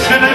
Listen